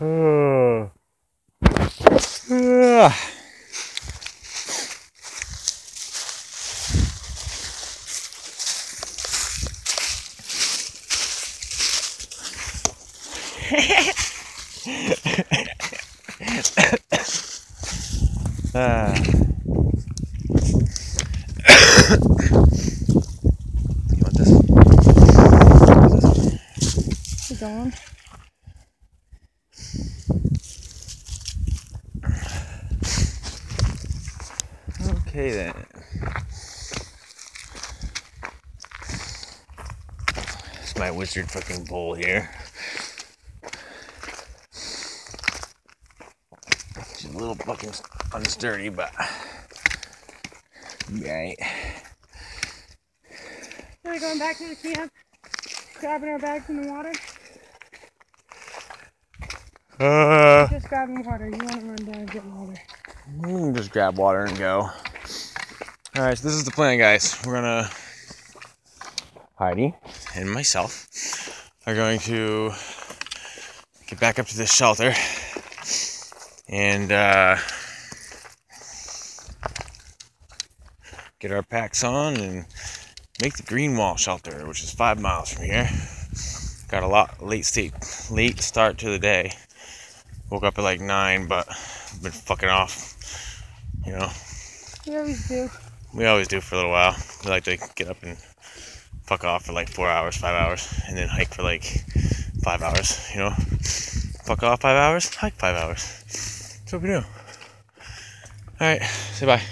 Uh. Uh. Ah. you want this? Keep going. Okay then. It's my wizard fucking bowl here. She's a little fucking unsturdy, but right. Are we going back to the camp? Grabbing our bags in the water? Uh, Just grabbing water. You want to run down and get water. we can just grab water and go. All right, so this is the plan, guys. We're gonna Heidi and myself are going to get back up to this shelter and uh, get our packs on and make the Green Wall shelter, which is five miles from here. Got a lot late state, late start to the day. Woke up at like nine, but been fucking off. You know, We always do. We always do for a little while. We like to get up and fuck off for like four hours, five hours, and then hike for like five hours. You know, fuck off five hours, hike five hours. That's what we do. All right, say bye.